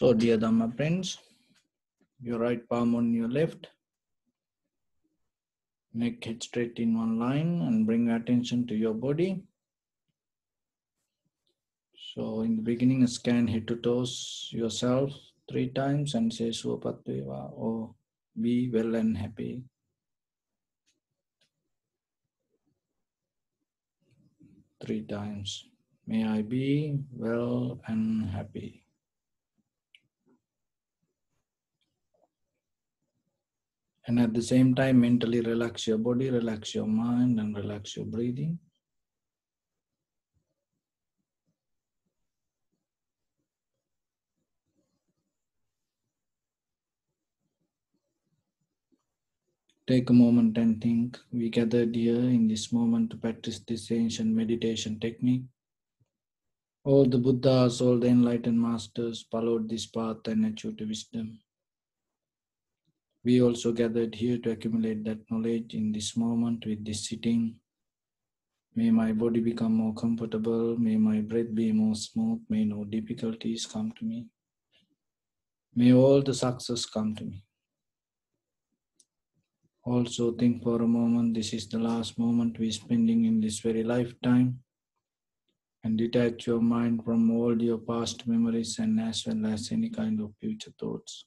So, dear Dhamma friends, your right palm on your left, neck head straight in one line, and bring attention to your body. So, in the beginning, scan head to toes yourself three times and say Suvapatveva or oh, be well and happy. Three times. May I be well and happy. And at the same time, mentally relax your body, relax your mind, and relax your breathing. Take a moment and think. We gathered here in this moment to practice this ancient meditation technique. All the Buddhas, all the enlightened masters followed this path and achieved wisdom. We also gathered here to accumulate that knowledge in this moment with this sitting. May my body become more comfortable. May my breath be more smooth. May no difficulties come to me. May all the success come to me. Also, think for a moment this is the last moment we're spending in this very lifetime. And detach your mind from all your past memories and as well as any kind of future thoughts.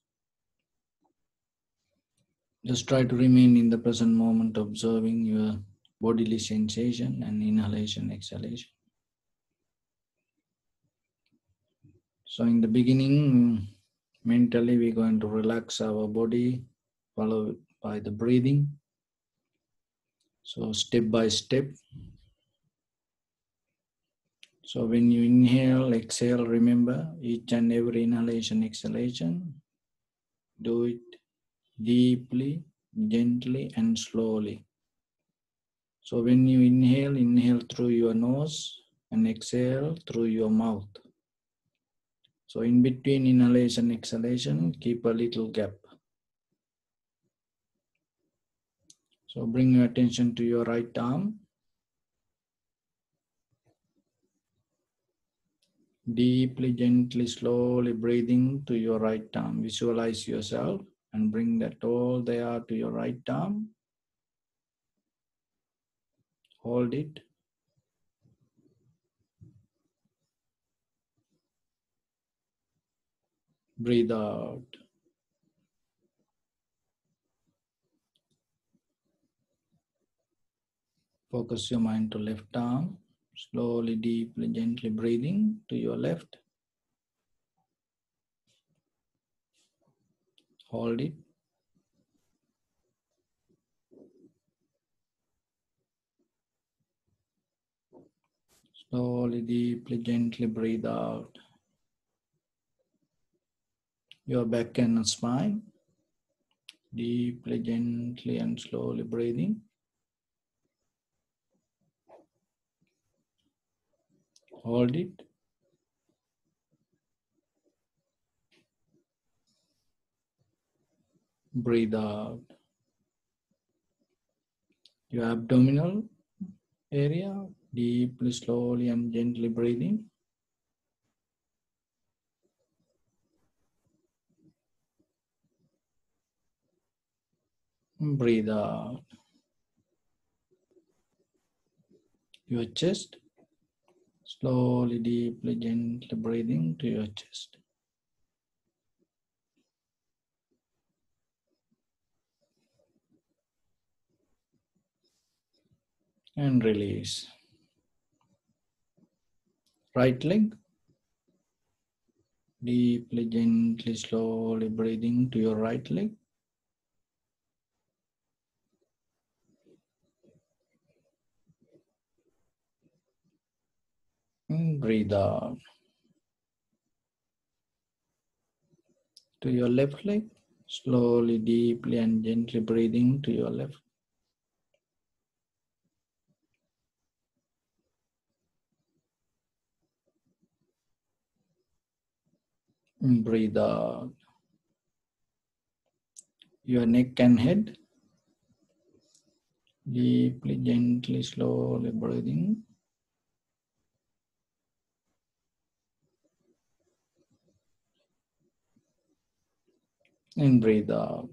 Just try to remain in the present moment, observing your bodily sensation and inhalation, exhalation. So, in the beginning, mentally, we're going to relax our body, followed by the breathing. So, step by step. So, when you inhale, exhale, remember each and every inhalation, exhalation, do it deeply, gently, and slowly. So when you inhale, inhale through your nose and exhale through your mouth. So in between inhalation, and exhalation, keep a little gap. So bring your attention to your right arm. Deeply, gently, slowly breathing to your right arm. Visualize yourself and bring that all there to your right arm. Hold it. Breathe out. Focus your mind to left arm. Slowly, deeply, gently breathing to your left. Hold it. Slowly, deeply, gently breathe out. Your back and spine. Deeply, gently, and slowly breathing. Hold it. Breathe out. Your abdominal area, deeply, slowly, and gently breathing. Breathe out. Your chest, slowly, deeply, gently breathing to your chest. And release. Right leg. Deeply, gently, slowly breathing to your right leg. And breathe out. to your left leg. Slowly, deeply, and gently breathing to your left. Breathe out. Your neck and head. Deeply, gently, slowly breathing. And breathe out.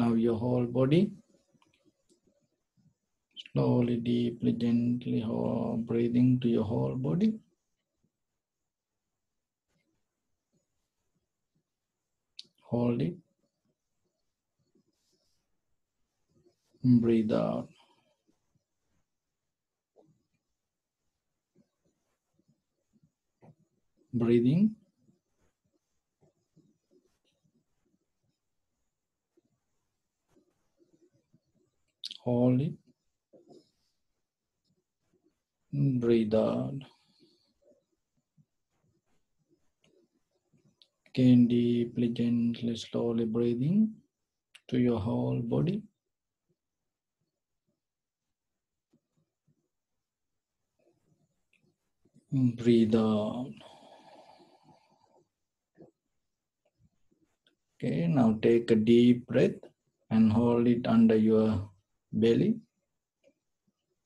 Now your whole body. Slowly, deeply, gently breathing to your whole body. Hold it. Breathe out. Breathing. Hold it. Breathe out. Again, deeply, gently, slowly breathing to your whole body. Breathe out. Okay, now take a deep breath and hold it under your belly.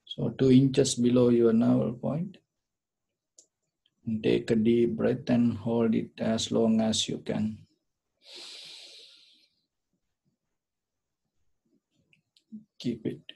So, two inches below your navel point. Take a deep breath and hold it as long as you can. Keep it.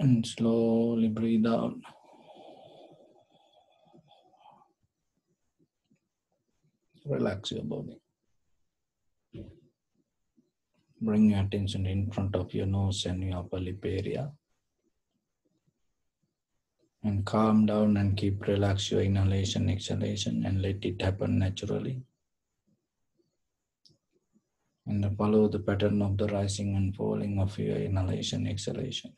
And slowly breathe out. Relax your body. Bring your attention in front of your nose and your upper lip area. And calm down and keep relax your inhalation, exhalation, and let it happen naturally. And follow the pattern of the rising and falling of your inhalation, exhalation.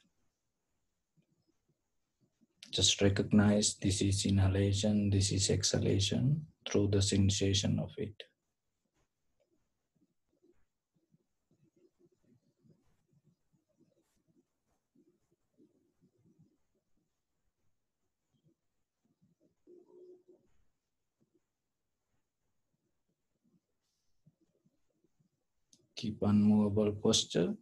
Just recognize this is inhalation, this is exhalation through the sensation of it. Keep unmovable posture.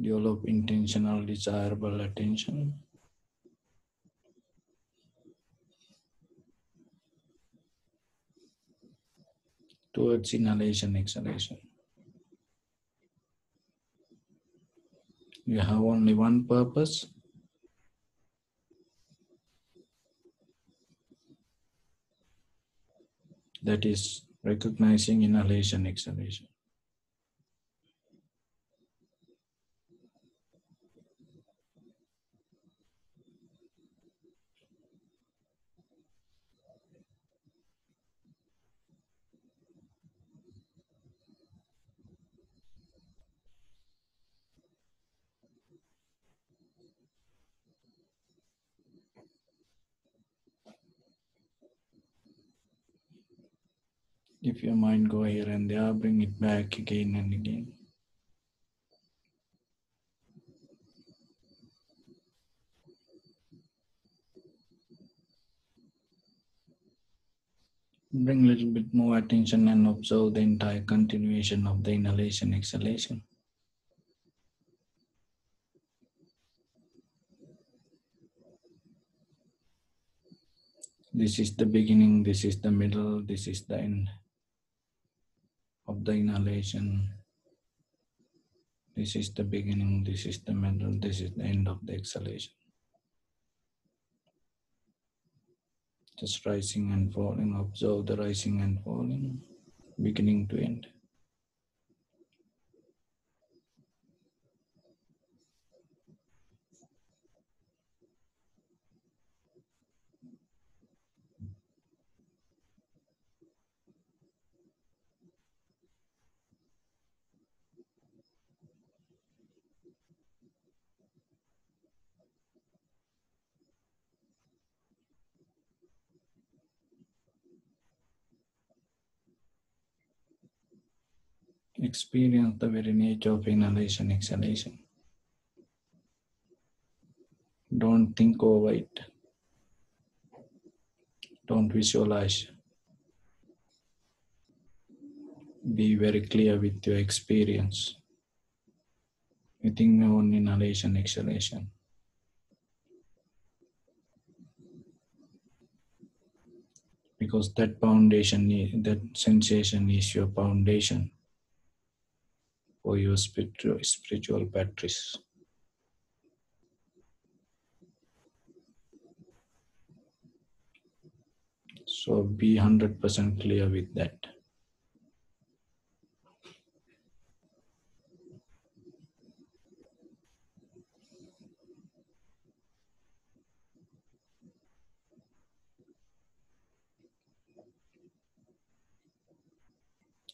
Develop intentional, desirable attention. Towards inhalation, exhalation. You have only one purpose that is recognizing inhalation, exhalation. If your mind go here and there, bring it back again and again. Bring a little bit more attention and observe the entire continuation of the inhalation, exhalation. This is the beginning, this is the middle, this is the end the inhalation. This is the beginning, this is the middle, this is the end of the exhalation. Just rising and falling, observe the rising and falling, beginning to end. Experience the very nature of inhalation, exhalation. Don't think over it. Don't visualize. Be very clear with your experience within your own inhalation, exhalation. Because that foundation, that sensation is your foundation for your spiritual, batteries. So be 100% clear with that.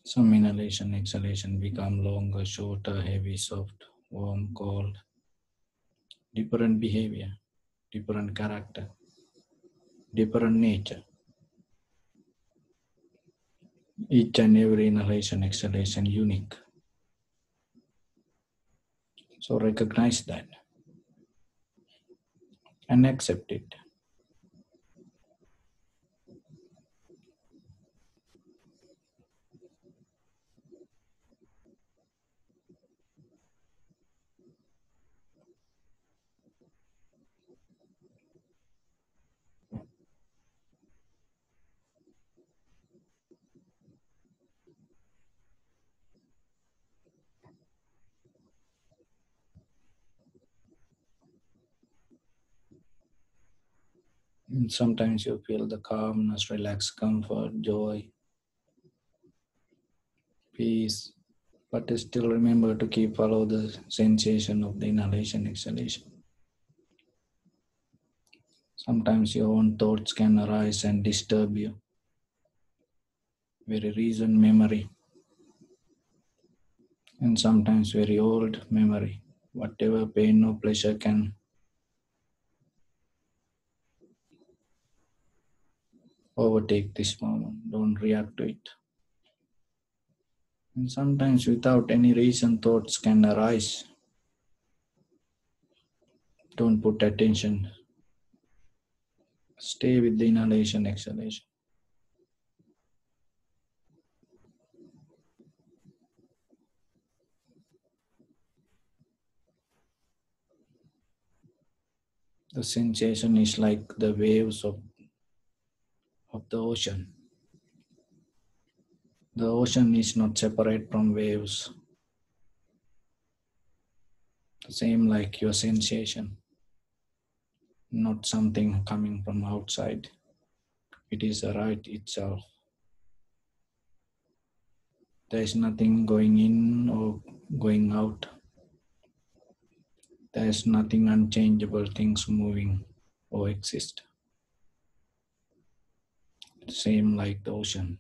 Some inhalation, exhalation become longer, shorter, heavy, soft, warm, cold. Different behavior, different character, different nature. Each and every inhalation, exhalation unique. So recognize that and accept it. And sometimes you feel the calmness, relax, comfort, joy, peace. But still remember to keep follow the sensation of the inhalation, exhalation. Sometimes your own thoughts can arise and disturb you. Very recent memory. And sometimes very old memory. Whatever pain or pleasure can overtake this moment. Don't react to it. And sometimes, without any reason, thoughts can arise. Don't put attention. Stay with the inhalation, exhalation. The sensation is like the waves of, of the ocean. The ocean is not separate from waves. The same like your sensation, not something coming from outside. It is right itself. There is nothing going in or going out. There is nothing unchangeable things moving or exist. Same like the ocean,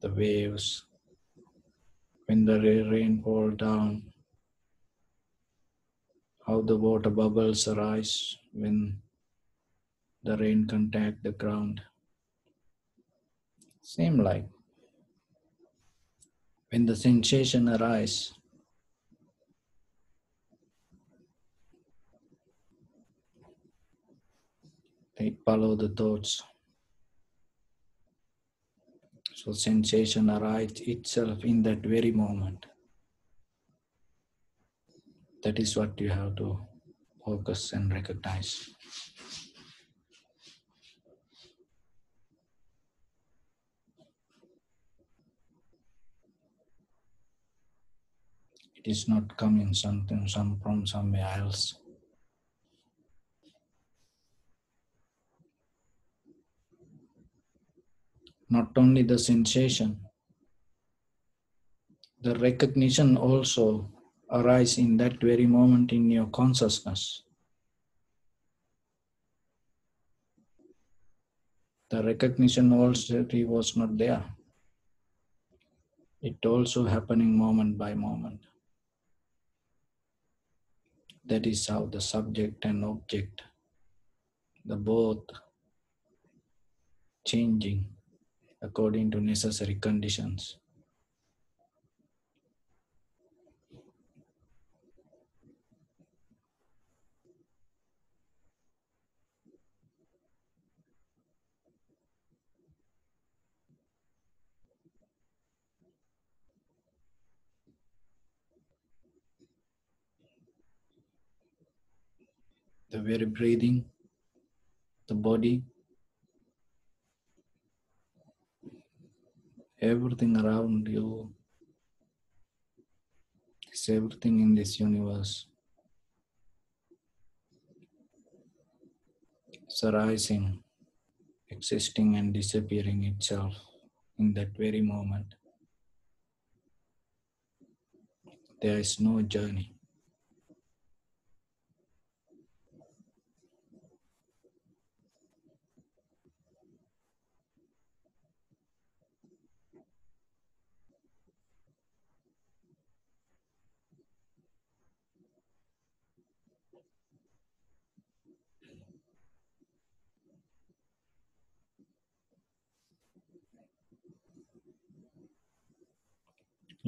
the waves. When the rain fall down, how the water bubbles arise when the rain contact the ground. Same like when the sensation arise, they follow the thoughts. So sensation arises itself in that very moment. That is what you have to focus and recognize. It is not coming something some from somewhere else. Not only the sensation, the recognition also arise in that very moment in your consciousness. The recognition already was not there. It also happening moment by moment. That is how the subject and object, the both changing according to necessary conditions. the very breathing, the body, everything around you is everything in this universe. It's arising, existing, and disappearing itself in that very moment. There is no journey.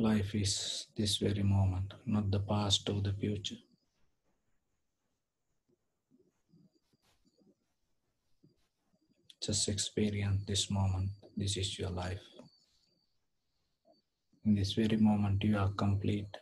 Life is this very moment, not the past or the future. Just experience this moment. This is your life. In this very moment, you are complete.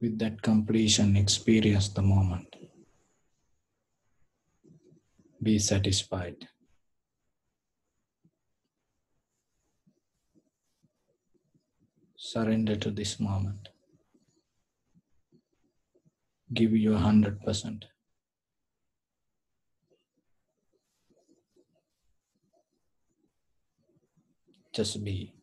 With that completion, experience the moment. Be satisfied. Surrender to this moment. Give you a 100%. Just be.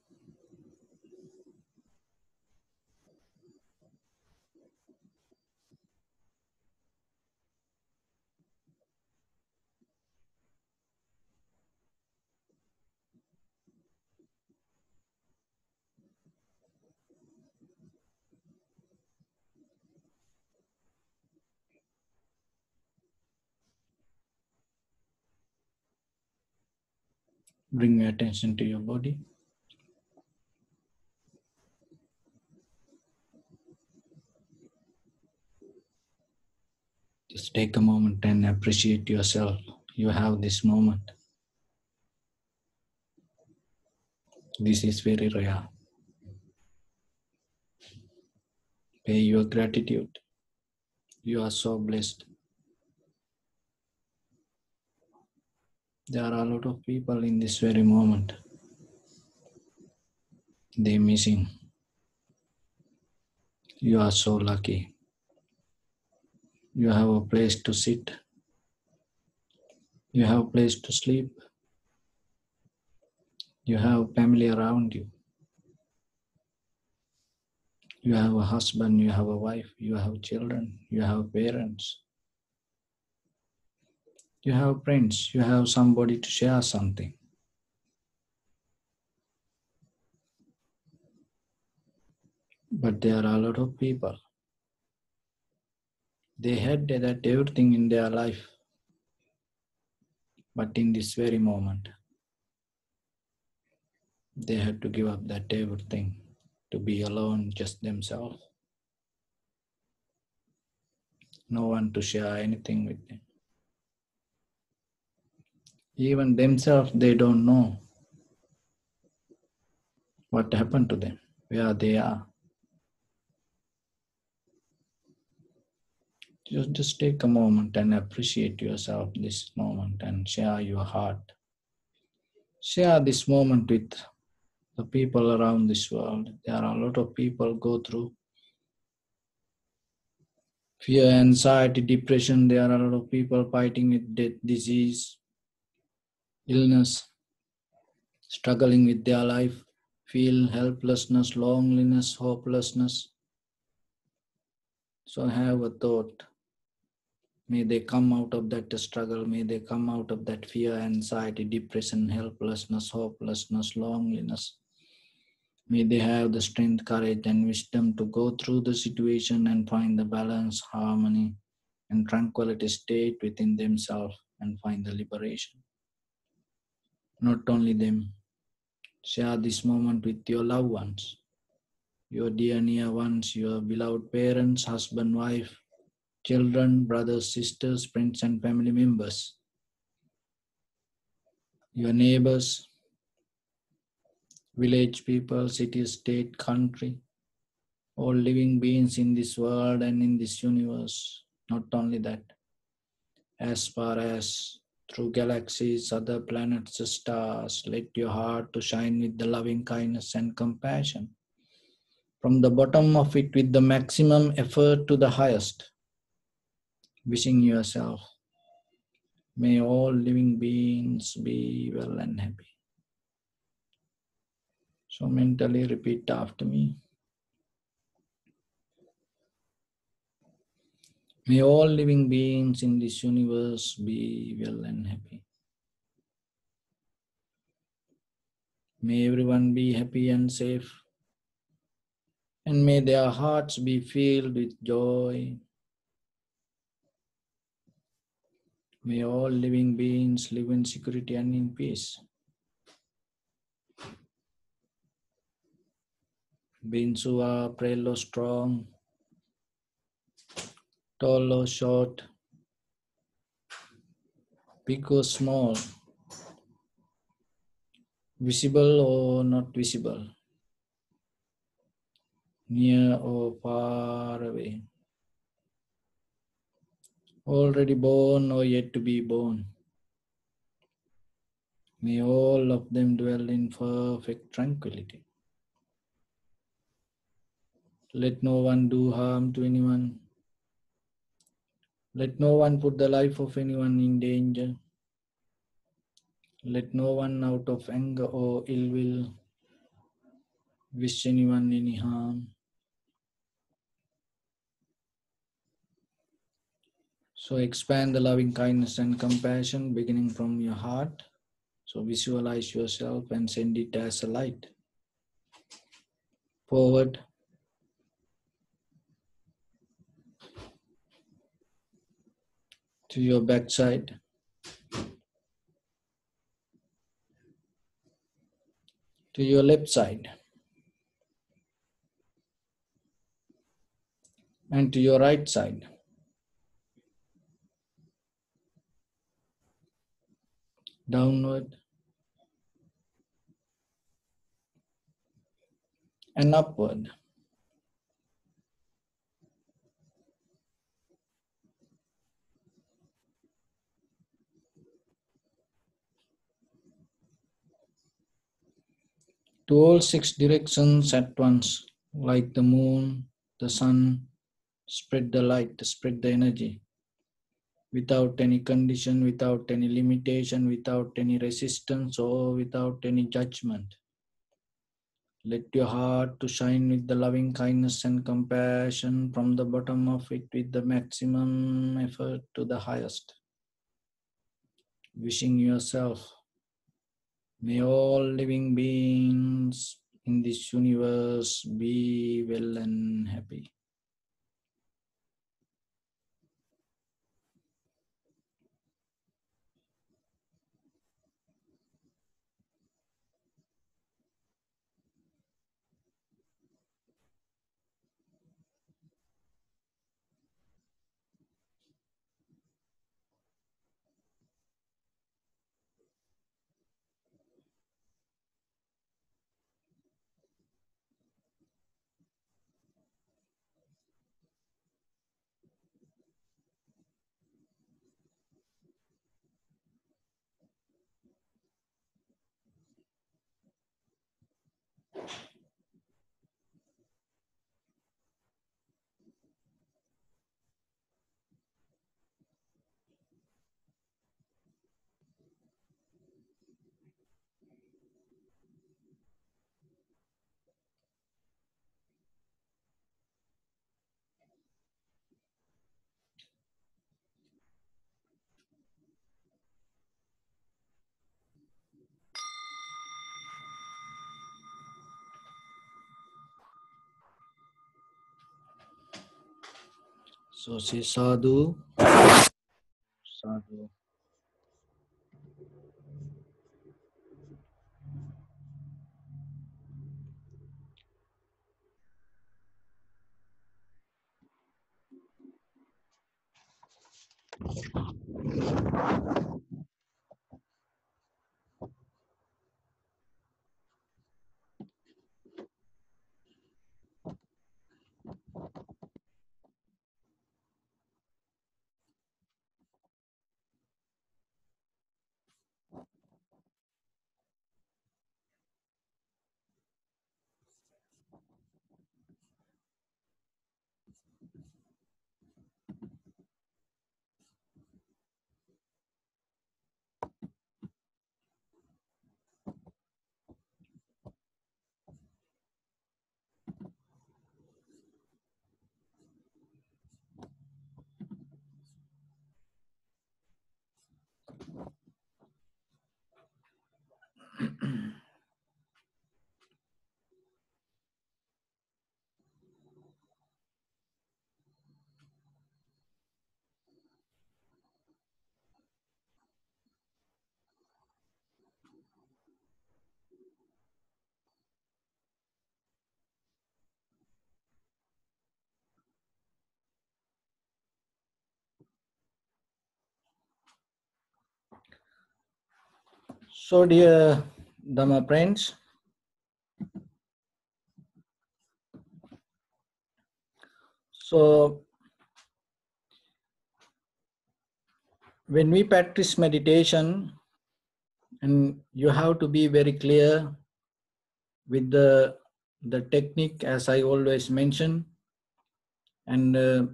Bring your attention to your body. Just take a moment and appreciate yourself. You have this moment. This is very rare. Pay your gratitude. You are so blessed. There are a lot of people in this very moment. They missing. You are so lucky. You have a place to sit. You have a place to sleep. You have family around you. You have a husband, you have a wife, you have children, you have parents. You have friends, you have somebody to share something. But there are a lot of people. They had that everything in their life. But in this very moment, they had to give up that everything to be alone, just themselves. No one to share anything with them. Even themselves, they don't know what happened to them, where they are. Just, just take a moment and appreciate yourself this moment and share your heart. Share this moment with the people around this world. There are a lot of people go through fear, anxiety, depression. There are a lot of people fighting with death, disease illness, struggling with their life, feel helplessness, loneliness, hopelessness. So have a thought. May they come out of that struggle. May they come out of that fear, anxiety, depression, helplessness, hopelessness, loneliness. May they have the strength, courage, and wisdom to go through the situation and find the balance, harmony, and tranquility state within themselves and find the liberation. Not only them, share this moment with your loved ones, your dear near ones, your beloved parents, husband, wife, children, brothers, sisters, friends, and family members, your neighbors, village people, city, state, country, all living beings in this world and in this universe. Not only that, as far as through galaxies, other planets, stars, let your heart to shine with the loving kindness and compassion. From the bottom of it, with the maximum effort to the highest, wishing yourself, may all living beings be well and happy. So mentally repeat after me. May all living beings in this universe be well and happy. May everyone be happy and safe. And may their hearts be filled with joy. May all living beings live in security and in peace. Binsua, Prelo strong, tall or short, big or small, visible or not visible, near or far away, already born or yet to be born. May all of them dwell in perfect tranquility. Let no one do harm to anyone. Let no one put the life of anyone in danger. Let no one out of anger or ill will wish anyone any harm. So expand the loving kindness and compassion beginning from your heart. So visualize yourself and send it as a light. Forward to your backside. To your left side. And to your right side. Downward. And upward. To all six directions at once, like the moon, the sun, spread the light, spread the energy without any condition, without any limitation, without any resistance, or without any judgment. Let your heart to shine with the loving kindness and compassion from the bottom of it with the maximum effort to the highest. Wishing yourself May all living beings in this universe be well and happy. So say sadhu, sadhu. So, dear Dharma friends, so when we practice meditation, and you have to be very clear with the the technique, as I always mention, and uh,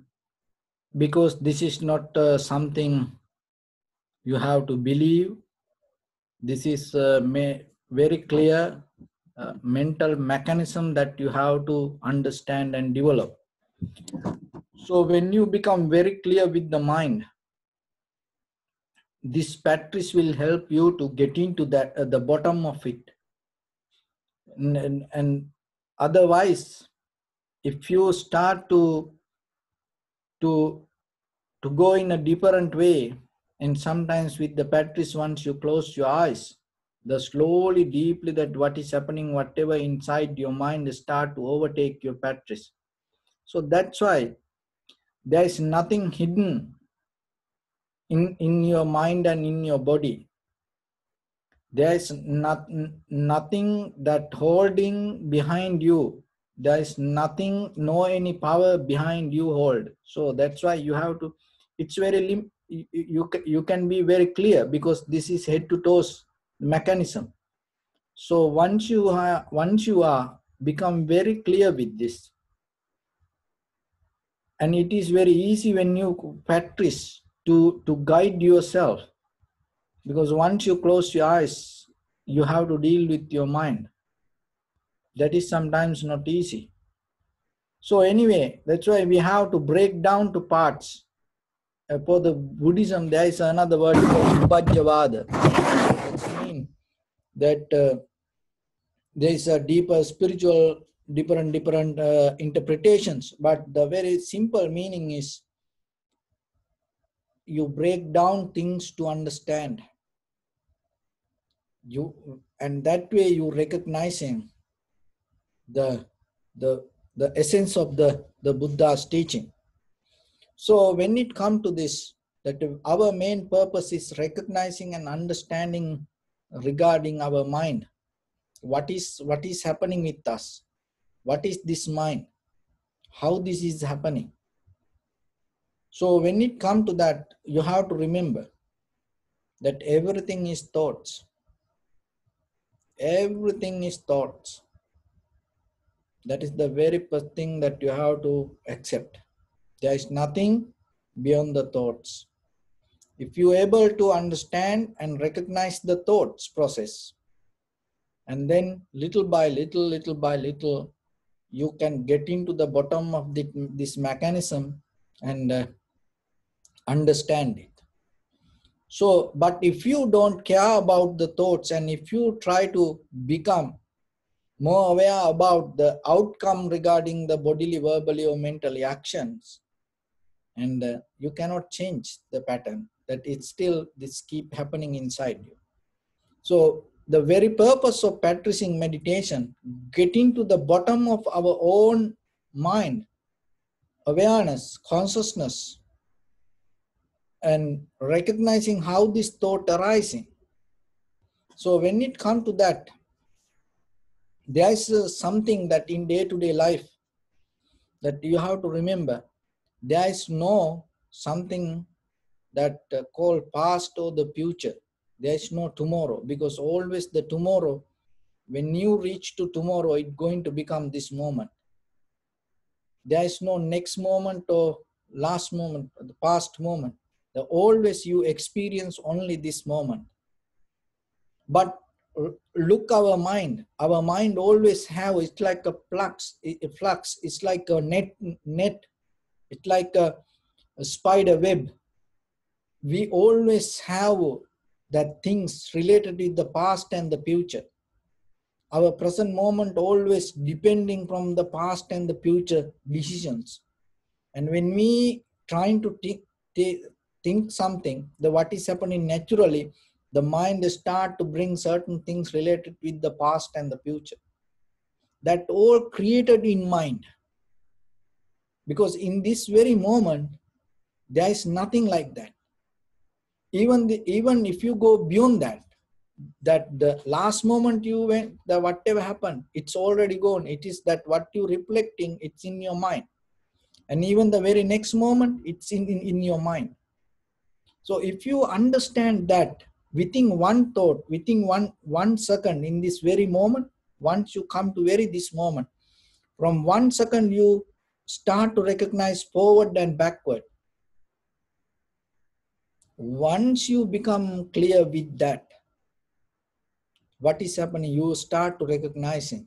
because this is not uh, something you have to believe this is uh, very clear uh, mental mechanism that you have to understand and develop. So when you become very clear with the mind this practice will help you to get into that uh, the bottom of it. And, and, and otherwise if you start to to to go in a different way and sometimes with the practice once you close your eyes the slowly deeply that what is happening whatever inside your mind start to overtake your practice. So that's why there is nothing hidden in in your mind and in your body. There is not, nothing that holding behind you. There is nothing no any power behind you hold. So that's why you have to it's very lim- you, you, you can be very clear because this is head to toes mechanism. So once you are once you are become very clear with this and it is very easy when you practice to to guide yourself because once you close your eyes you have to deal with your mind. That is sometimes not easy. So anyway that's why we have to break down to parts for the Buddhism, there is another word called Vibhajjavada. It means that uh, there is a deeper spiritual, different, different uh, interpretations. But the very simple meaning is you break down things to understand. You and that way you recognizing the the the essence of the the Buddha's teaching. So when it comes to this, that our main purpose is recognizing and understanding regarding our mind. What is what is happening with us? What is this mind? How this is happening? So when it comes to that, you have to remember that everything is thoughts. Everything is thoughts. That is the very first thing that you have to accept there is nothing beyond the thoughts. If you able to understand and recognize the thoughts process, and then little by little, little by little, you can get into the bottom of the, this mechanism and uh, understand it. So, but if you don't care about the thoughts and if you try to become more aware about the outcome regarding the bodily, verbally, or mentally actions, and uh, you cannot change the pattern that it's still this keep happening inside you. So the very purpose of practicing meditation getting to the bottom of our own mind awareness consciousness and recognizing how this thought arising. So when it comes to that there is uh, something that in day-to-day life that you have to remember there is no something that uh, called past or the future. There is no tomorrow because always the tomorrow when you reach to tomorrow it's going to become this moment. There is no next moment or last moment the past moment. The always you experience only this moment. But look our mind. Our mind always have it's like a flux a flux. It's like a net net it's like a, a spider web. We always have that things related with the past and the future. Our present moment always depending from the past and the future decisions. And when we trying to think, think something the what is happening naturally the mind start to bring certain things related with the past and the future. That all created in mind because in this very moment there is nothing like that. Even the, even if you go beyond that that the last moment you went the whatever happened it's already gone. It is that what you reflecting it's in your mind. And even the very next moment it's in, in, in your mind. So if you understand that within one thought within one one second in this very moment once you come to very this moment from one second you start to recognize forward and backward once you become clear with that what is happening you start to recognizing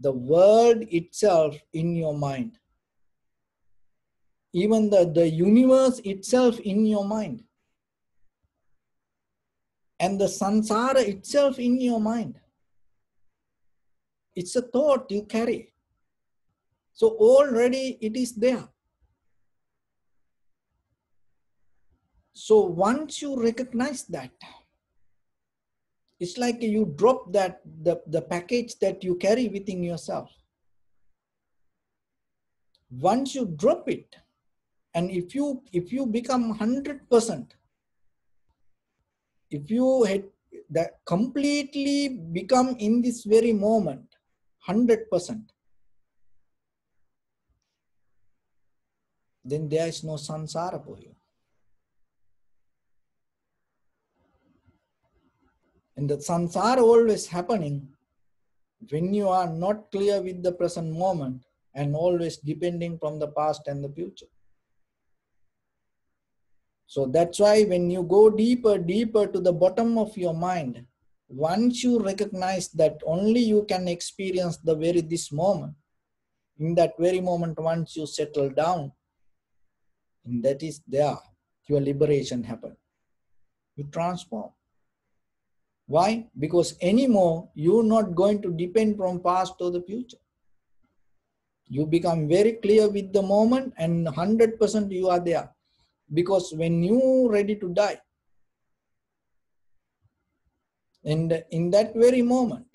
the world itself in your mind even the, the universe itself in your mind and the sansara itself in your mind. It's a thought you carry. So already it is there. So once you recognize that, it's like you drop that the, the package that you carry within yourself. Once you drop it, and if you if you become 100% if you had that completely become in this very moment 100% then there is no sansara for you. And the sansara always happening when you are not clear with the present moment and always depending from the past and the future. So that's why when you go deeper, deeper to the bottom of your mind, once you recognize that only you can experience the very this moment, in that very moment, once you settle down, and that is there, your liberation happen. You transform. Why? Because anymore you're not going to depend from past or the future. You become very clear with the moment and 100% you are there because when you ready to die and in that very moment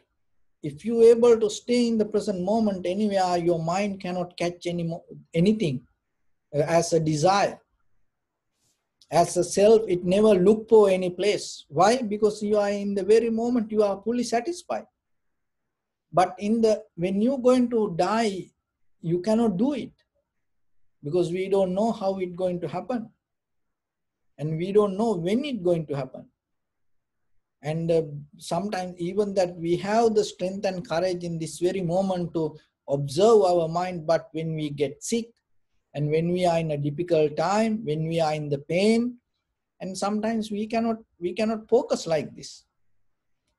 if you able to stay in the present moment anywhere your mind cannot catch any anything as a desire. As a self it never look for any place. Why? Because you are in the very moment you are fully satisfied. But in the when you're going to die you cannot do it. Because we don't know how it going to happen. And we don't know when it's going to happen. And uh, sometimes even that we have the strength and courage in this very moment to observe our mind but when we get sick and when we are in a difficult time when we are in the pain and sometimes we cannot we cannot focus like this.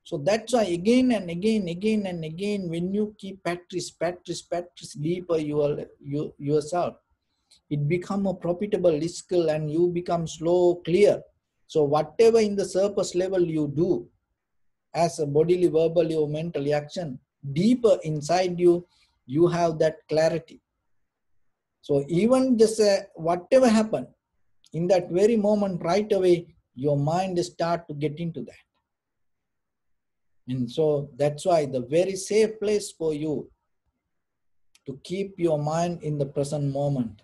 So that's why again and again again and again when you keep practice practice practice deeper your you, yourself it become a profitable skill and you become slow clear. So whatever in the surface level you do as a bodily verbally or mentally action deeper inside you you have that clarity So even just uh, whatever happened in that very moment, right away, your mind start to get into that. And so that's why the very safe place for you to keep your mind in the present moment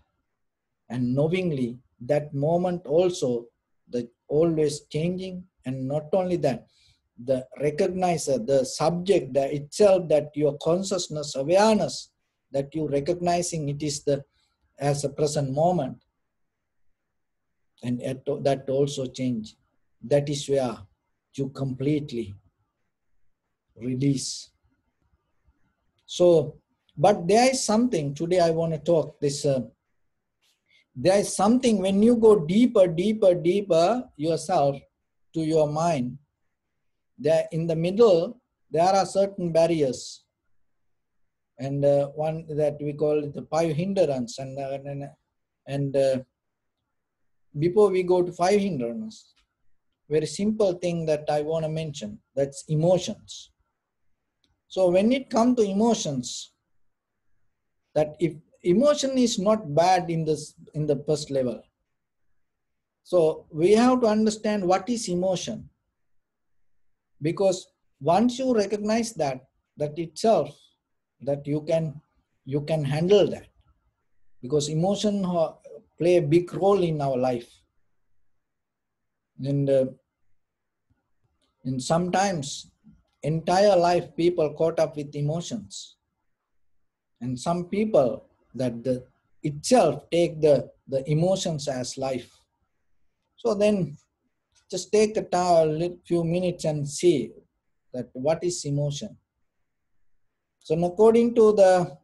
and knowingly that moment also the always changing and not only that the recognizer the subject that itself that your consciousness awareness that you recognizing it is the as a present moment and that also change. That is where you completely release. So but there is something today i want to talk this uh, there is something when you go deeper deeper deeper yourself to your mind there in the middle there are certain barriers and uh, one that we call the five hindrance. And uh, and, and uh, before we go to five hindrances, very simple thing that i want to mention that's emotions. So when it comes to emotions that if emotion is not bad in this in the first level. So we have to understand what is emotion. Because once you recognize that that itself that you can you can handle that. Because emotion play a big role in our life. And uh, and sometimes entire life people caught up with emotions. And some people that the itself take the the emotions as life. So then just take a few minutes and see that what is emotion. So according to the,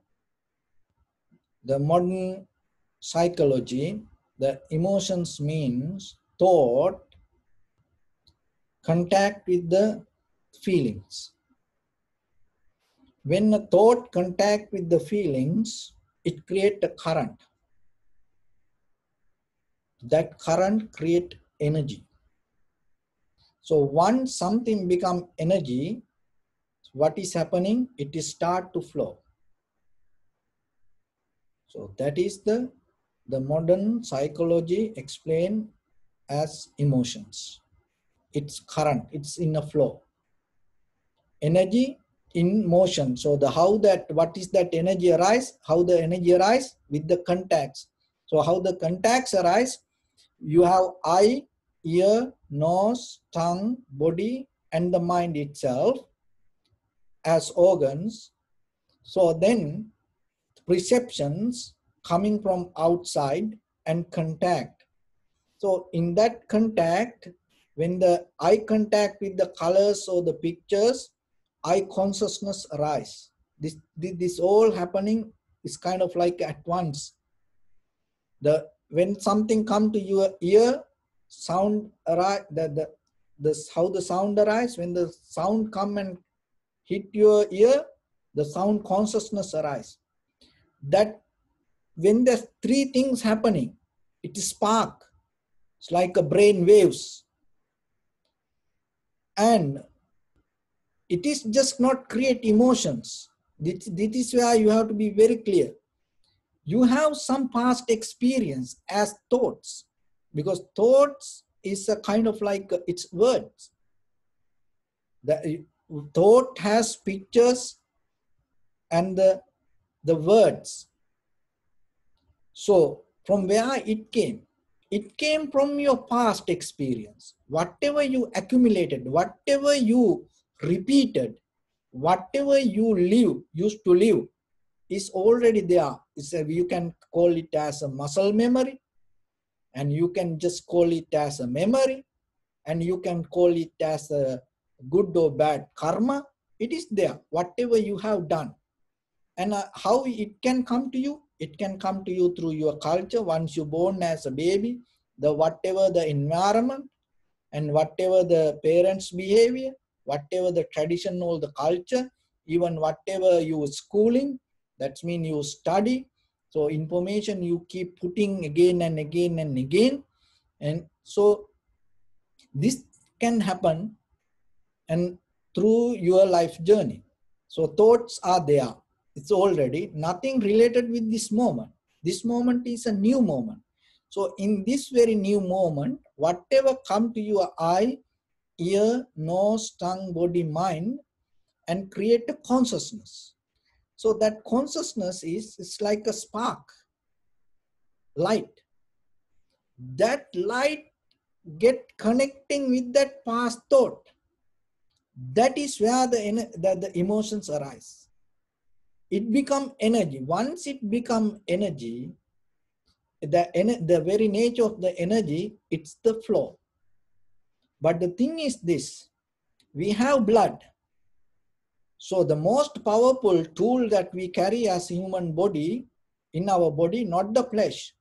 the modern psychology, the emotions means thought, contact with the feelings. When a thought contact with the feelings, it create a current. That current create energy. So once something become energy, what is happening? It is start to flow. So that is the, the modern psychology explain as emotions. It's current, it's in a flow. Energy in motion. So the how that, what is that energy arise? How the energy arise? With the contacts. So how the contacts arise? You have eye, ear, nose, tongue, body, and the mind itself as organs. So then perceptions coming from outside and contact. So in that contact, when the eye contact with the colors or the pictures, eye consciousness arise. This, this, all happening is kind of like at once. The when something come to your ear, sound arise the, the this how the sound arise when the sound come and hit your ear the sound consciousness arise. That when there's three things happening it is spark it's like a brain waves. And it is just not create emotions. This, this is where you have to be very clear. You have some past experience as thoughts because thoughts is a kind of like it's words. Uh, thought has pictures and the the words. So from where it came? It came from your past experience. Whatever you accumulated whatever you repeated whatever you live used to live is already there. It's a, you can call it as a muscle memory and you can just call it as a memory and you can call it as a good or bad karma it is there whatever you have done. And uh, how it can come to you? It can come to you through your culture. Once you born as a baby the whatever the environment and whatever the parents behavior whatever the tradition or the culture even whatever you schooling that's mean you study. So information you keep putting again and again and again. And so this can happen and through your life journey. So thoughts are there. It's already nothing related with this moment. this moment is a new moment so in this very new moment whatever come to your eye ear nose tongue body mind and create a consciousness so that consciousness is it's like a spark light that light get connecting with that past thought that is where the, the, the emotions arise. It become energy. Once it become energy the, the very nature of the energy it's the flow. But the thing is this we have blood. So the most powerful tool that we carry as human body in our body not the flesh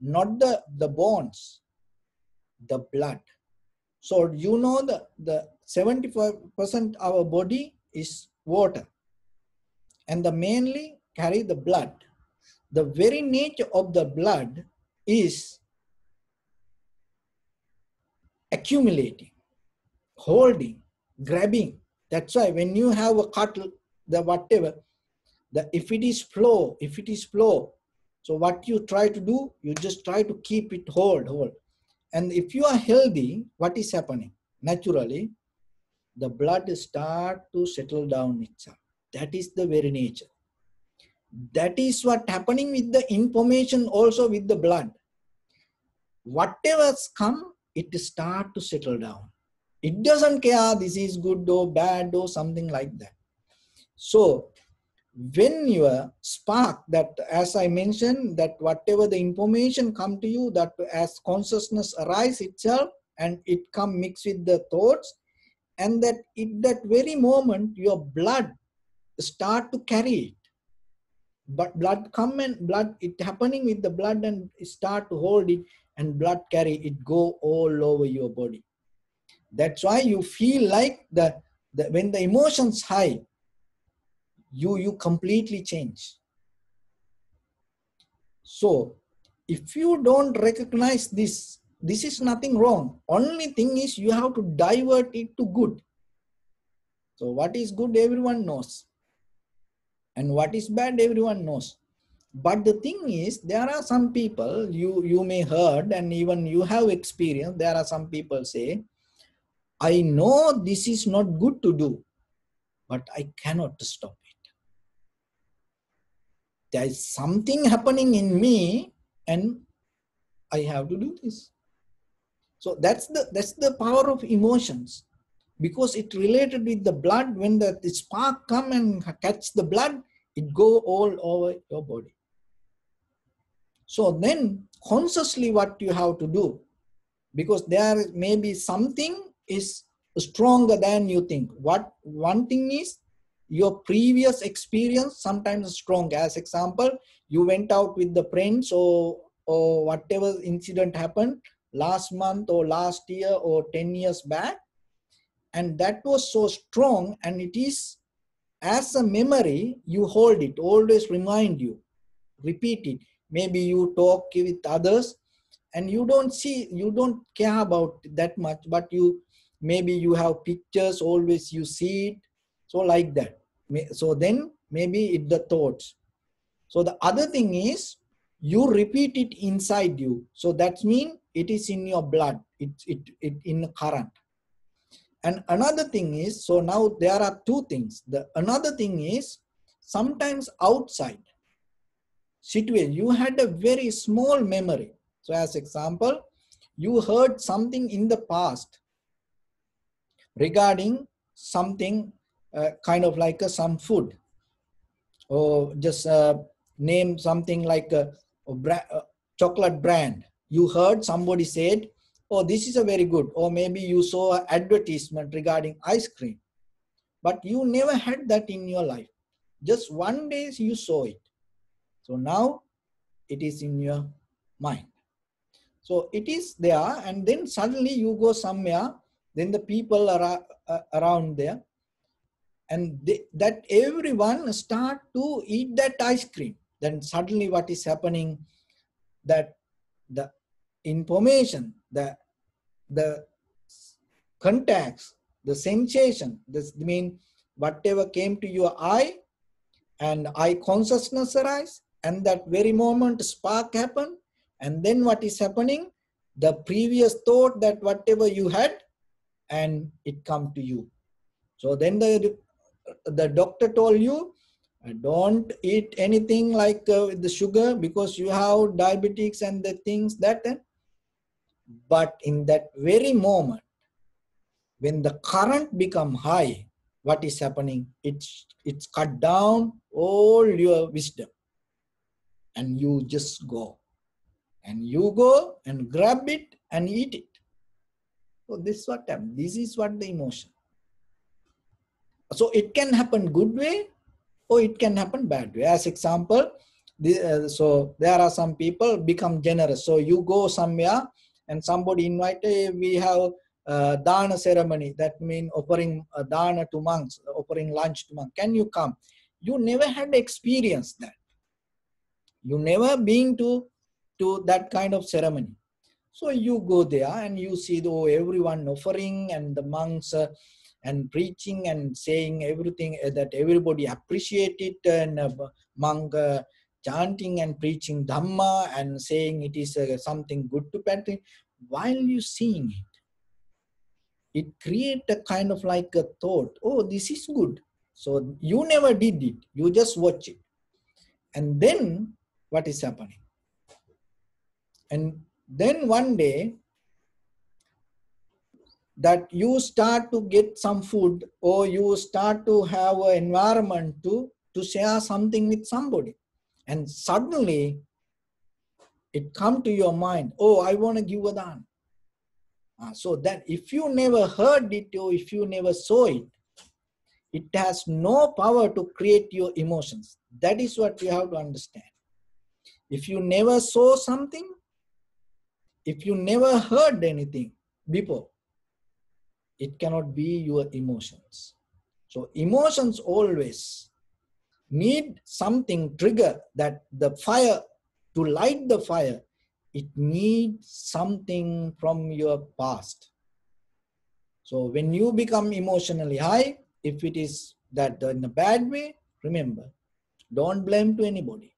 not the, the bones, the blood. So you know the, the 75% our body is water and the mainly carry the blood. The very nature of the blood is accumulating, holding, grabbing. That's why when you have a cattle, the whatever, the if it is flow, if it is flow, so what you try to do, you just try to keep it hold, hold. And if you are healthy, what is happening? Naturally, the blood start to settle down itself. That is the very nature. That is what happening with the information also with the blood. Whatever's come, it start to settle down. It doesn't care this is good or bad or something like that. So when your spark that as i mentioned that whatever the information come to you that as consciousness arise itself and it come mixed with the thoughts and that in that very moment your blood start to carry it. But blood come and blood it happening with the blood and start to hold it and blood carry it go all over your body. That's why you feel like the, the when the emotions high you you completely change. So if you don't recognize this this is nothing wrong. Only thing is you have to divert it to good. So what is good everyone knows. And what is bad everyone knows. But the thing is there are some people you you may heard and even you have experienced there are some people say i know this is not good to do but i cannot stop it. there is something happening in me and i have to do this so that's the that's the power of emotions. Because it related with the blood when the, the spark come and catch the blood it go all over your body. So then consciously what you have to do because there may be something is stronger than you think. What one thing is your previous experience sometimes strong. As example you went out with the friends or or whatever incident happened last month or last year or 10 years back. And that was so strong and it is as a memory you hold it always remind you repeat it. Maybe you talk with others and you don't see you don't care about that much but you maybe you have pictures always you see it so like that. So then maybe it the thoughts. So the other thing is you repeat it inside you. So that means it is in your blood. It, it, it in current. And another thing is so now there are two things. The another thing is sometimes outside situation you had a very small memory. So as example you heard something in the past regarding something uh, kind of like a, some food. Or just uh, name something like a, a bra- a, chocolate brand you heard somebody said oh this is a very good or maybe you saw an advertisement regarding ice cream. But you never had that in your life. Just one day you saw it. So now it is in your mind. So it is there and then suddenly you go somewhere then the people are uh, around there and they, that everyone start to eat that ice cream. Then suddenly what is happening? That the information the the contacts the sensation this mean whatever came to your eye and eye consciousness arise and that very moment spark happen and then what is happening? The previous thought that whatever you had and it come to you. So then the the doctor told you don't eat anything like uh, the sugar because you have diabetics and the things that uh, but in that very moment when the current become high what is happening? It's it's cut down all your wisdom. And you just go. And you go and grab it and eat it. So this is what happened. this is what the emotion. So it can happen good way or it can happen bad. Way as example the, uh, so there are some people become generous. So you go somewhere and somebody invite we have dana ceremony. That mean offering dana to monks offering lunch to monks. Can you come? You never had experience that. You never been to to that kind of ceremony. So you go there and you see the, oh, everyone offering and the monks uh, and preaching and saying everything uh, that everybody appreciate it and uh, monk uh, chanting and preaching dhamma and saying it is uh, something good to practice while you seeing it it create a kind of like a thought oh this is good. So you never did it. You just watch it. And then what is happening? And then one day that you start to get some food or you start to have an environment to to share something with somebody. And suddenly it come to your mind oh i want to give a dan uh, so that if you never heard it or if you never saw it it has no power to create your emotions. That is what you have to understand. If you never saw something if you never heard anything before it cannot be your emotions. So emotions always need something trigger that the fire to light the fire it needs something from your past. So when you become emotionally high if it is that in a bad way remember don't blame to anybody.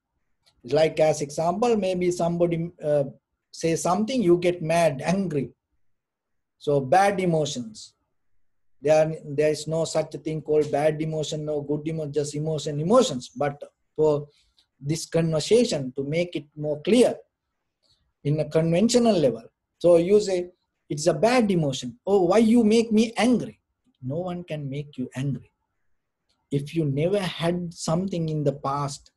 Like as example maybe somebody uh, say something you get mad angry so bad emotions. There, there is no such thing called bad emotion, no good emotion, just emotion, emotions. But for this conversation to make it more clear in a conventional level. So you say, it's a bad emotion. Oh, why you make me angry? No one can make you angry. If you never had something in the past,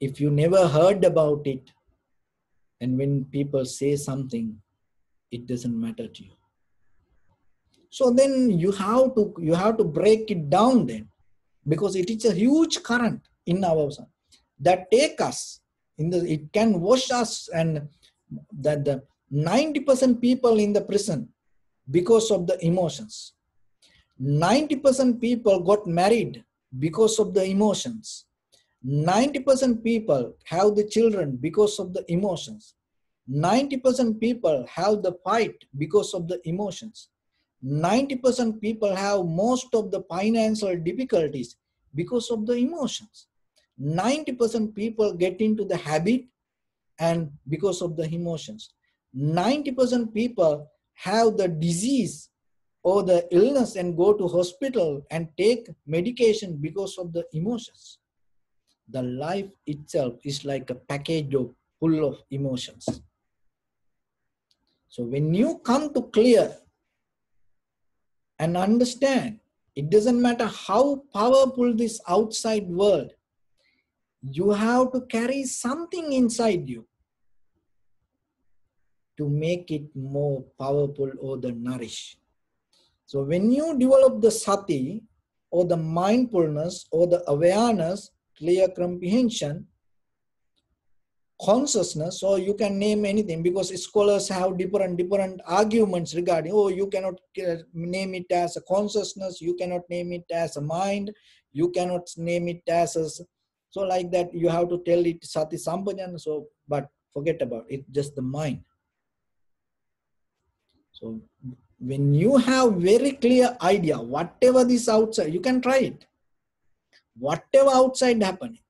if you never heard about it, and when people say something, it doesn't matter to you. So then you have to you have to break it down then because it is a huge current in our sun that take us in the it can wash us and that the 90% people in the prison because of the emotions. 90% people got married because of the emotions. 90% people have the children because of the emotions 90% people have the fight because of the emotions. 90% people have most of the financial difficulties because of the emotions. 90% people get into the habit and because of the emotions. 90% people have the disease or the illness and go to hospital and take medication because of the emotions. The life itself is like a package of full of emotions so when you come to clear and understand, it doesn't matter how powerful this outside world, you have to carry something inside you to make it more powerful or the nourish. So when you develop the sati or the mindfulness or the awareness, clear comprehension, consciousness or you can name anything because scholars have different different arguments regarding oh you cannot uh, name it as a consciousness you cannot name it as a mind you cannot name it as a so like that you have to tell it sati sampajan so but forget about it just the mind. So when you have very clear idea whatever this outside you can try it. Whatever outside happening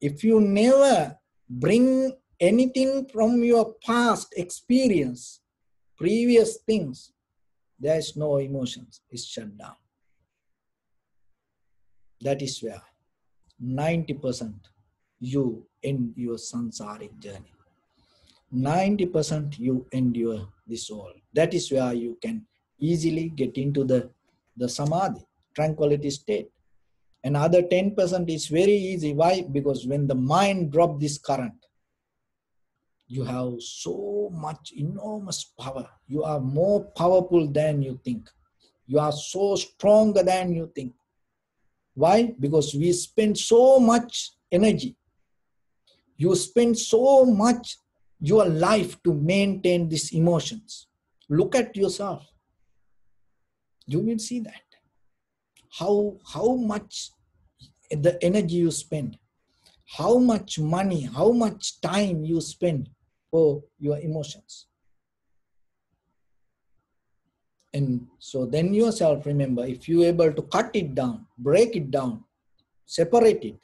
if you never bring anything from your past experience, previous things, there is no emotions, it's shut down. That is where 90% you end your samsaric journey. 90% you endure this all. That is where you can easily get into the, the samadhi, tranquility state. Another 10% is very easy. Why? Because when the mind drop this current, you have so much enormous power. You are more powerful than you think. You are so stronger than you think. Why? Because we spend so much energy. You spend so much your life to maintain these emotions. Look at yourself. You will see that. How, how much the energy you spend, how much money, how much time you spend for your emotions. And so then yourself remember if you're able to cut it down, break it down, separate it,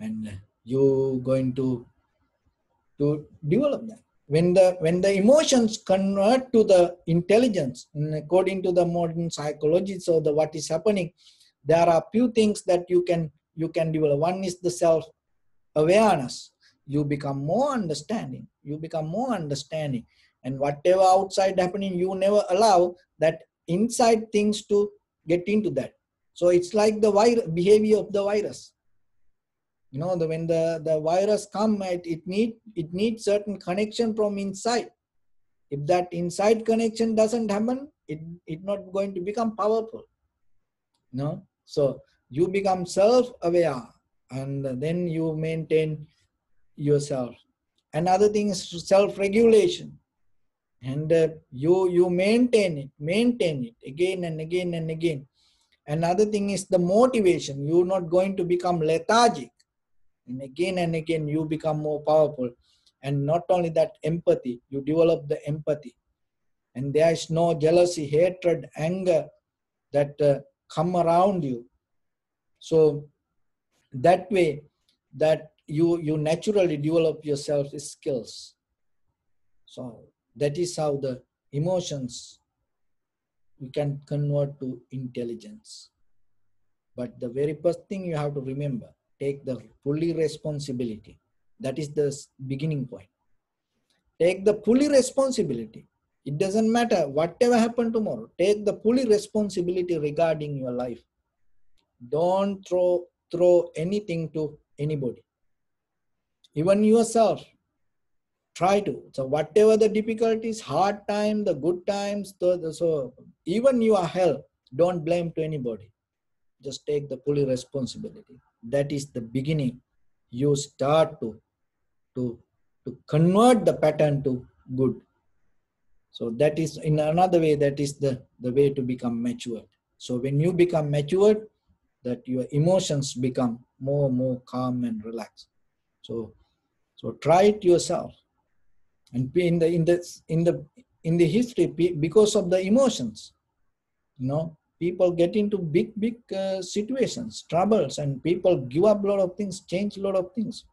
and you're going to to develop that. When the when the emotions convert to the intelligence, according to the modern psychology, so the what is happening, there are few things that you can you can develop. One is the self awareness. You become more understanding. You become more understanding and whatever outside happening you never allow that inside things to get into that so it's like the virus, behavior of the virus you know the, when the, the virus come it, it need it needs certain connection from inside. If that inside connection doesn't happen it it not going to become powerful. You know? So you become self-aware and then you maintain yourself. Another thing is self-regulation. And uh, you you maintain it maintain it again and again and again. Another thing is the motivation. You're not going to become lethargic and again and again you become more powerful. And not only that empathy. You develop the empathy. And there is no jealousy hatred anger that uh, come around you. So that way that you you naturally develop yourself skills so that is how the emotions we can convert to intelligence. But the very first thing you have to remember, take the fully responsibility. That is the beginning point. Take the fully responsibility. It doesn't matter whatever happened tomorrow. Take the fully responsibility regarding your life. Don't throw throw anything to anybody. Even yourself try to so whatever the difficulties hard time the good times the, the, so even your health don't blame to anybody just take the fully responsibility that is the beginning you start to to to convert the pattern to good. So that is in another way that is the the way to become matured. So when you become matured that your emotions become more and more calm and relaxed. So so try it yourself. And in the in the in the in the history because of the emotions you know people get into big big uh, situations troubles and people give up a lot of things change a lot of things.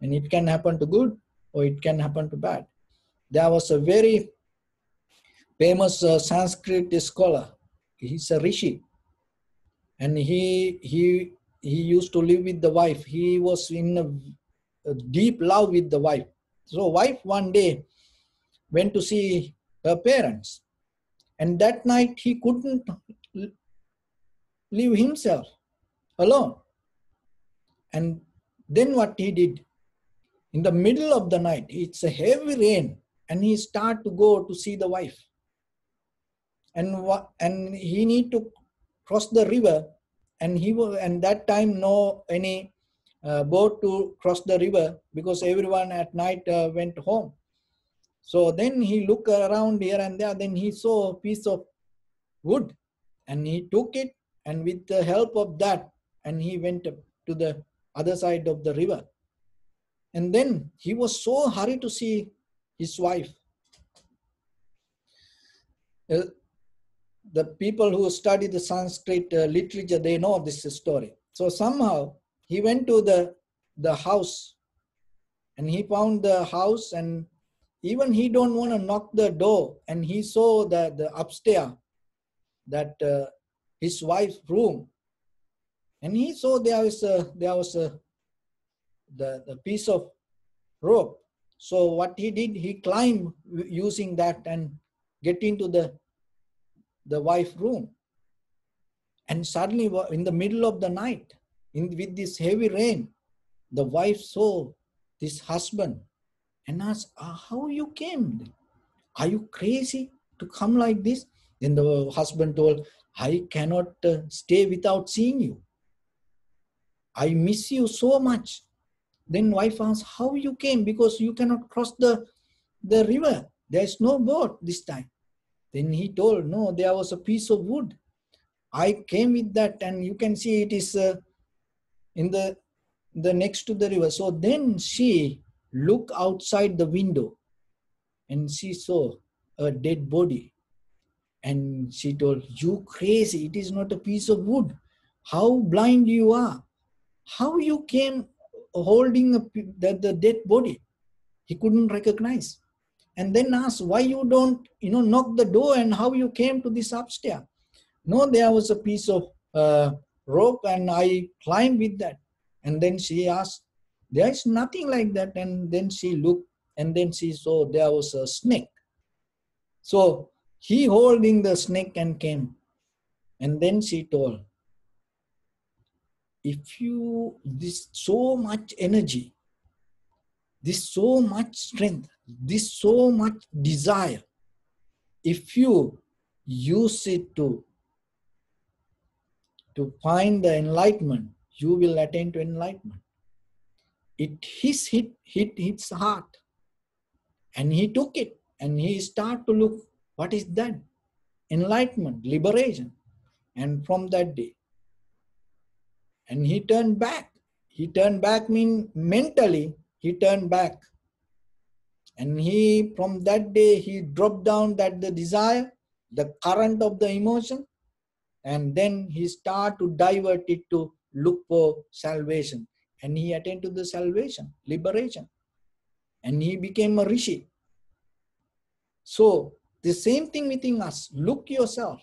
And it can happen to good or it can happen to bad. There was a very famous uh, sanskrit scholar. He's a rishi. And he he he used to live with the wife. He was in a, a deep love with the wife. So wife one day went to see her parents. And that night he couldn't leave himself alone. And then what he did, in the middle of the night, it's a heavy rain, and he start to go to see the wife. And what and he need to cross the river, and he was and that time no any uh, boat to cross the river because everyone at night uh, went home. So then he looked around here and there, then he saw a piece of wood and he took it and with the help of that, and he went to the other side of the river. And then he was so hurried to see his wife. Uh, the people who study the Sanskrit uh, literature, they know this story. So somehow he went to the the house and he found the house and even he don't want to knock the door and he saw the, the upstairs that uh, his wife's room. And he saw there was a there was a the, the piece of rope. So what he did he climbed using that and get into the the wife room. And suddenly in the middle of the night in with this heavy rain the wife saw this husband and asked uh, how you came? Are you crazy to come like this then the husband told i cannot uh, stay without seeing you. I miss you so much. Then wife asked how you came? Because you cannot cross the the river. There is no boat this time. Then he told no there was a piece of wood. I came with that and you can see it is uh, in the the next to the river. So then she looked outside the window and she saw a dead body and she told you crazy it is not a piece of wood. How blind you are. How you came holding a, the, the dead body? He couldn't recognize. And then asked why you don't you know knock the door and how you came to this upstairs no there was a piece of uh, rope and i climbed with that. And then she asked there is nothing like that. And then she looked and then she saw there was a snake. So he holding the snake and came. And then she told if you this so much energy this so much strength this so much desire if you use it to to find the enlightenment you will attain to enlightenment. It his hit hit his heart. And he took it and he start to look what is that? Enlightenment liberation. And from that day. And he turned back. He turned back mean mentally he turned back. And he from that day he dropped down that the desire the current of the emotion and then he start to divert it to look for salvation. And he attained to the salvation liberation. And he became a rishi. So the same thing within us look yourself.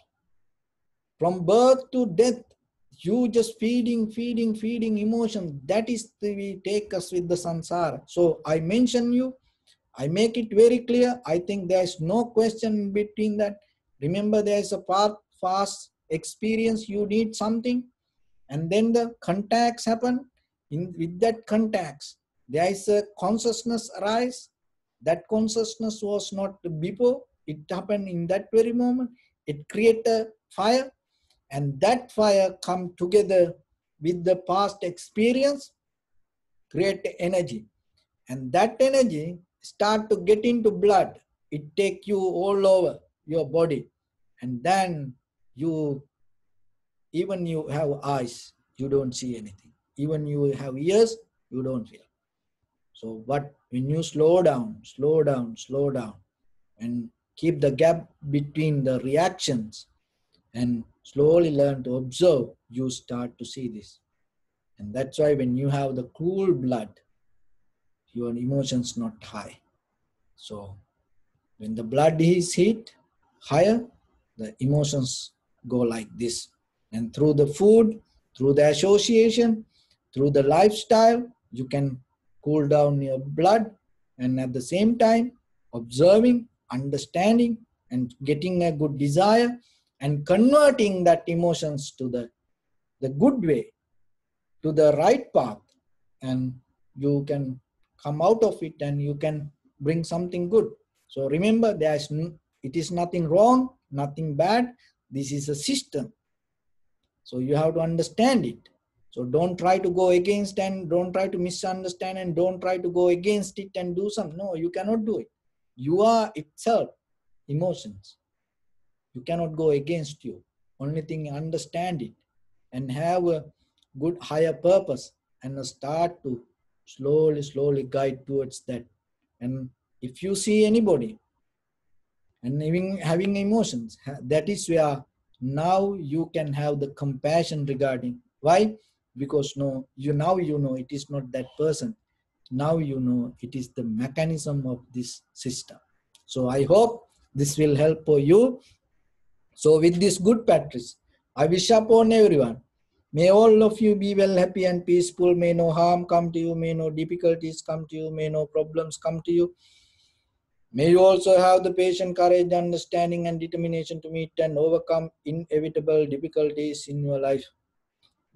From birth to death you just feeding feeding feeding emotion. That is the we take us with the sansara. So i mention you. I make it very clear. I think there is no question between that. Remember there is a path fast experience. You need something and then the contacts happen. In with that contacts there is a consciousness arise. That consciousness was not before it happened in that very moment. It create a fire and that fire come together with the past experience create energy. And that energy start to get into blood. It take you all over your body. And then you even you have eyes you don't see anything. Even you have ears you don't feel. So but when you slow down slow down slow down and keep the gap between the reactions and slowly learn to observe, you start to see this. And that's why when you have the cool blood, your emotions not high. So when the blood is heat higher, the emotions go like this. And through the food, through the association, through the lifestyle, you can cool down your blood and at the same time observing, understanding, and getting a good desire and converting that emotions to the, the good way, to the right path, and you can come out of it and you can bring something good. So remember, there is it is nothing wrong, nothing bad. This is a system. So you have to understand it. So don't try to go against and don't try to misunderstand and don't try to go against it and do some. No, you cannot do it. You are itself emotions. You cannot go against you. Only thing understand it and have a good higher purpose and start to slowly, slowly guide towards that. And if you see anybody and having, having emotions, that is where now you can have the compassion regarding. Why? because no you now you know it is not that person now you know it is the mechanism of this system. So i hope this will help for you. So with this good practice i wish upon everyone may all of you be well happy and peaceful. May no harm come to you may no difficulties come to you may no problems come to you. May you also have the patient courage, understanding, and determination to meet and overcome inevitable difficulties in your life.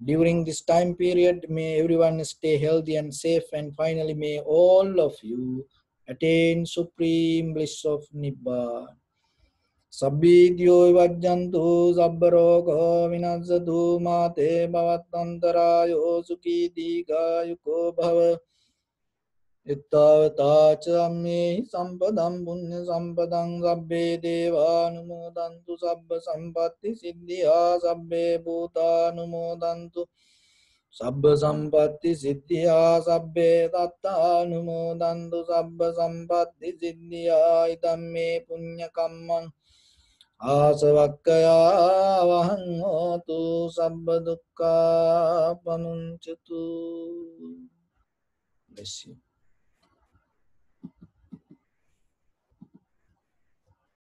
During this time period, may everyone stay healthy and safe, and finally, may all of you attain supreme bliss of Nibbana. Sabbidyo vajjantu sabbarogo vinasatu mate bhavattantarayo sukhi digayuko bhava. එත්තාවතා එත්තාවතාච සම්මේහි සම්පදම් පුුණ්්‍ය සම්පදං සබ්බේ දේවානුමෝදන්තු සබ්බ සම්පත්ති සිද්ධියා සබ්බේ භූතානුමෝදන්තු සබ්බ සම්පත්ති සිද්ධියා සබ්බේ තත්තානුමෝදන්තු සබ්බ සම්පත්ති සිද්ධියා ඉතම් මේ පුුණ්්‍යකම්මන් ආසවක්කයා වහංහෝතු සබ්බ දුක්කා පනුංචතු Bless you.